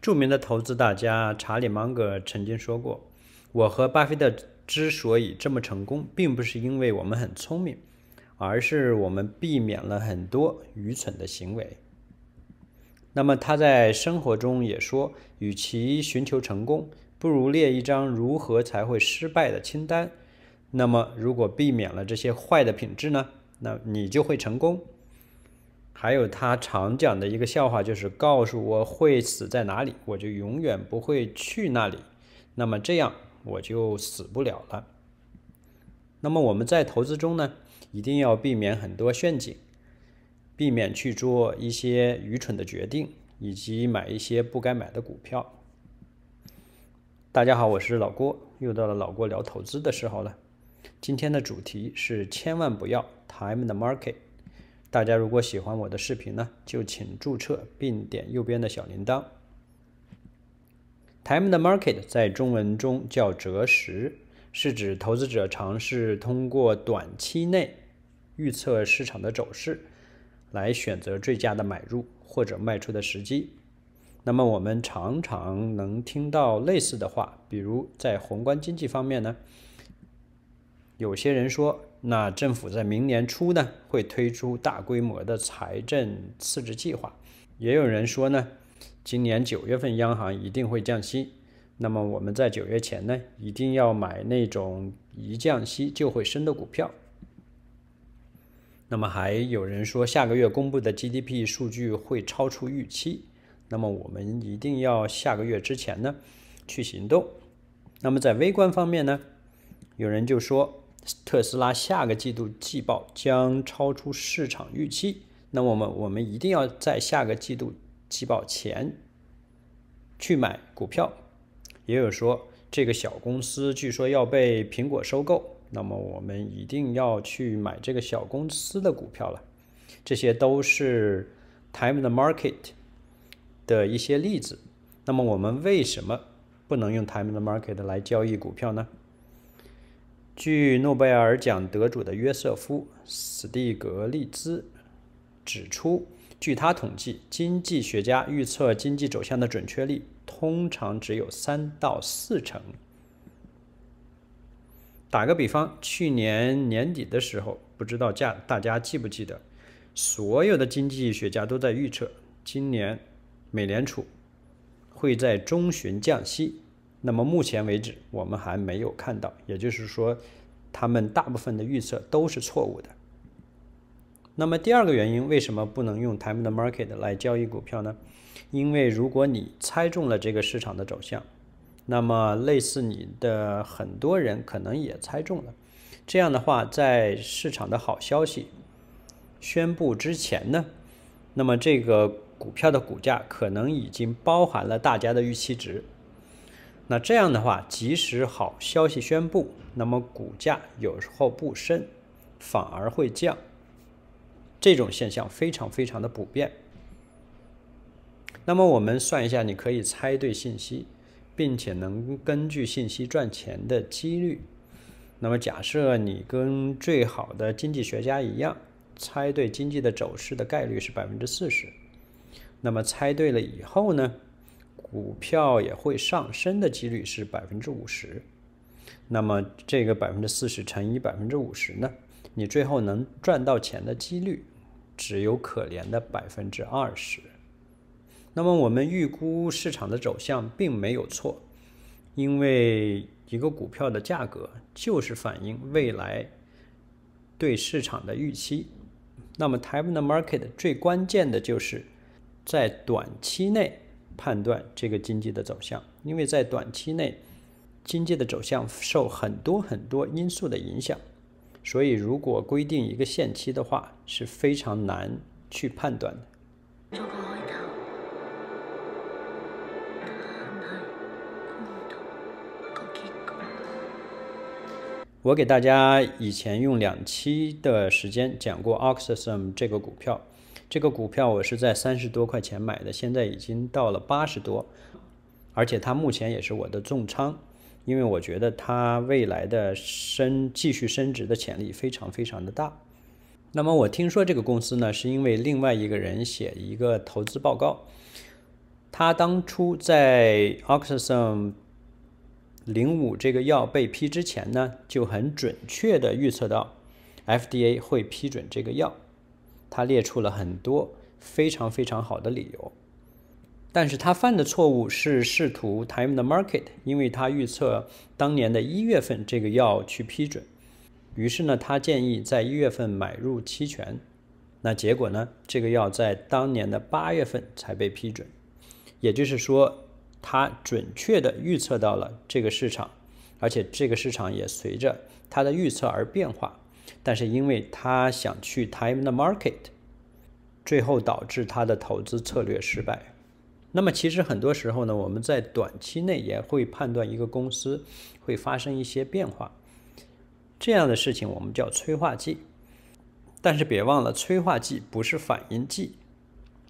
著名的投资大家查理芒格曾经说过：“我和巴菲特之所以这么成功，并不是因为我们很聪明，而是我们避免了很多愚蠢的行为。”那么他在生活中也说：“与其寻求成功，不如列一张如何才会失败的清单。那么如果避免了这些坏的品质呢？那你就会成功。”还有他常讲的一个笑话，就是告诉我会死在哪里，我就永远不会去那里。那么这样我就死不了了。那么我们在投资中呢，一定要避免很多陷阱，避免去做一些愚蠢的决定，以及买一些不该买的股票。大家好，我是老郭，又到了老郭聊投资的时候了。今天的主题是千万不要 time the market。大家如果喜欢我的视频呢，就请注册并点右边的小铃铛。Time the market 在中文中叫择时，是指投资者尝试通过短期内预测市场的走势，来选择最佳的买入或者卖出的时机。那么我们常常能听到类似的话，比如在宏观经济方面呢，有些人说。那政府在明年初呢，会推出大规模的财政刺激计划。也有人说呢，今年九月份央行一定会降息。那么我们在九月前呢，一定要买那种一降息就会升的股票。那么还有人说，下个月公布的 GDP 数据会超出预期。那么我们一定要下个月之前呢，去行动。那么在微观方面呢，有人就说。特斯拉下个季度季报将超出市场预期，那我们我们一定要在下个季度季报前去买股票。也有说这个小公司据说要被苹果收购，那么我们一定要去买这个小公司的股票了。这些都是 time the market 的一些例子。那么我们为什么不能用 time the market 来交易股票呢？据诺贝尔奖得主的约瑟夫·史蒂格利兹指出，据他统计，经济学家预测经济走向的准确率通常只有三到四成。打个比方，去年年底的时候，不知道家大家记不记得，所有的经济学家都在预测今年美联储会在中旬降息。那么目前为止，我们还没有看到，也就是说，他们大部分的预测都是错误的。那么第二个原因，为什么不能用 time the market 来交易股票呢？因为如果你猜中了这个市场的走向，那么类似你的很多人可能也猜中了。这样的话，在市场的好消息宣布之前呢，那么这个股票的股价可能已经包含了大家的预期值。那这样的话，即使好消息宣布，那么股价有时候不升，反而会降。这种现象非常非常的普遍。那么我们算一下，你可以猜对信息，并且能根据信息赚钱的几率。那么假设你跟最好的经济学家一样，猜对经济的走势的概率是百分之四十。那么猜对了以后呢？股票也会上升的几率是百分之五十，那么这个百分之四十乘以百分之五十呢？你最后能赚到钱的几率只有可怜的百分之二十。那么我们预估市场的走向并没有错，因为一个股票的价格就是反映未来对市场的预期。那么 time the market 最关键的就是在短期内。判断这个经济的走向，因为在短期内，经济的走向受很多很多因素的影响，所以如果规定一个限期的话，是非常难去判断的。我给大家以前用两期的时间讲过 oxysm 这个股票。这个股票我是在三十多块钱买的，现在已经到了八十多，而且它目前也是我的重仓，因为我觉得它未来的升继续升值的潜力非常非常的大。那么我听说这个公司呢，是因为另外一个人写一个投资报告，他当初在 Oxazome 零五这个药被批之前呢，就很准确的预测到 FDA 会批准这个药，他列出了很多非常非常好的理由。但是他犯的错误是试图 time the market，因为他预测当年的一月份这个药去批准，于是呢，他建议在一月份买入期权，那结果呢，这个药在当年的八月份才被批准，也就是说。他准确的预测到了这个市场，而且这个市场也随着他的预测而变化。但是因为他想去 time the market，最后导致他的投资策略失败。那么其实很多时候呢，我们在短期内也会判断一个公司会发生一些变化，这样的事情我们叫催化剂。但是别忘了，催化剂不是反应剂，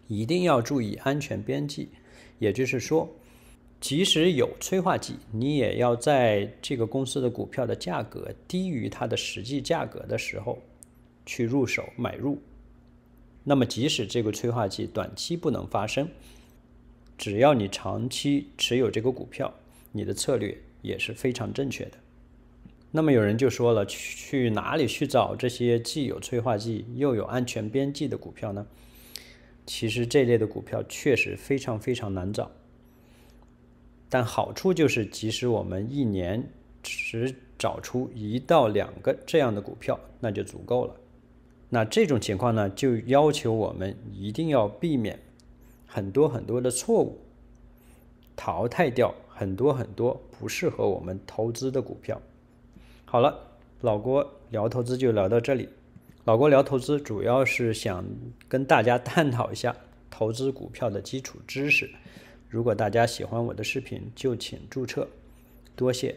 一定要注意安全边际。也就是说。即使有催化剂，你也要在这个公司的股票的价格低于它的实际价格的时候去入手买入。那么，即使这个催化剂短期不能发生，只要你长期持有这个股票，你的策略也是非常正确的。那么有人就说了，去哪里去找这些既有催化剂又有安全边际的股票呢？其实这类的股票确实非常非常难找。但好处就是，即使我们一年只找出一到两个这样的股票，那就足够了。那这种情况呢，就要求我们一定要避免很多很多的错误，淘汰掉很多很多不适合我们投资的股票。好了，老郭聊投资就聊到这里。老郭聊投资主要是想跟大家 探讨一下投资股票的基础知识。如果大家喜欢我的视频，就请注册，多谢。